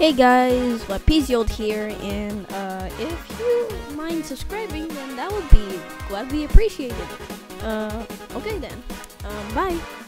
Hey guys, what here, and uh, if you mind subscribing, then that would be gladly appreciated. Uh, okay then. Um, bye.